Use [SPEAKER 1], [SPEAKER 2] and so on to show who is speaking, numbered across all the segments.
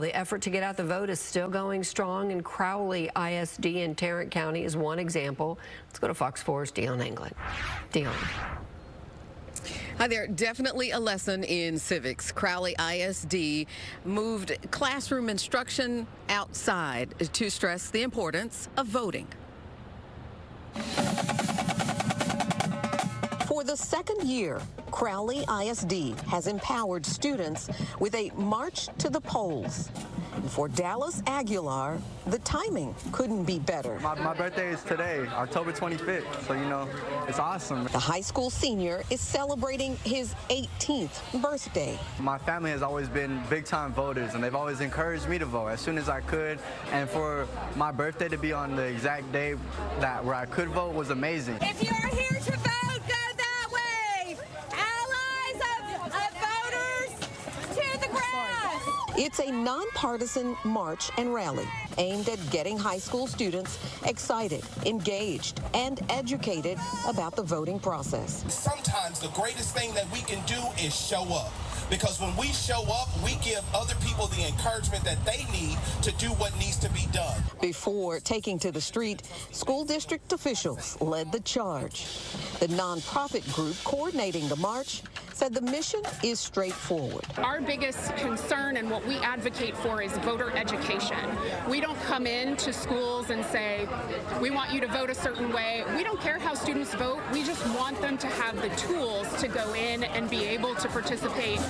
[SPEAKER 1] The effort to get out the vote is still going strong, and Crowley ISD in Tarrant County is one example. Let's go to Fox 4's Dionne Anglin. Dionne.
[SPEAKER 2] Hi there. Definitely a lesson in civics. Crowley ISD moved classroom instruction outside to stress the importance of voting.
[SPEAKER 3] For the second year, Crowley ISD has empowered students with a march to the polls. And for Dallas Aguilar, the timing couldn't be better.
[SPEAKER 4] My, my birthday is today, October 25th, so you know, it's awesome.
[SPEAKER 3] The high school senior is celebrating his 18th birthday.
[SPEAKER 4] My family has always been big time voters, and they've always encouraged me to vote as soon as I could. And for my birthday to be on the exact day that where I could vote was amazing.
[SPEAKER 5] If you are here to vote,
[SPEAKER 3] It's a nonpartisan march and rally aimed at getting high school students excited, engaged, and educated about the voting process.
[SPEAKER 6] Sometimes the greatest thing that we can do is show up. Because when we show up, we give other people the encouragement that they need to do what needs to be done.
[SPEAKER 3] Before taking to the street, school district officials led the charge. The nonprofit group coordinating the march said the mission is straightforward.
[SPEAKER 7] Our biggest concern and what we advocate for is voter education. We don't come into schools and say, we want you to vote a certain way. We don't care how students vote. We just want them to have the tools to go in and be able to participate.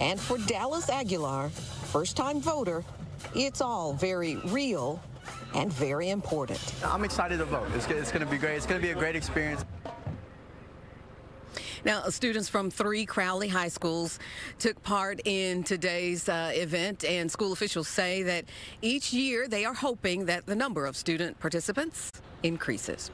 [SPEAKER 3] And for Dallas Aguilar, first time voter, it's all very real and very important.
[SPEAKER 4] I'm excited to vote. It's, it's going to be great. It's going to be a great experience.
[SPEAKER 2] Now, students from three Crowley high schools took part in today's uh, event, and school officials say that each year they are hoping that the number of student participants increases.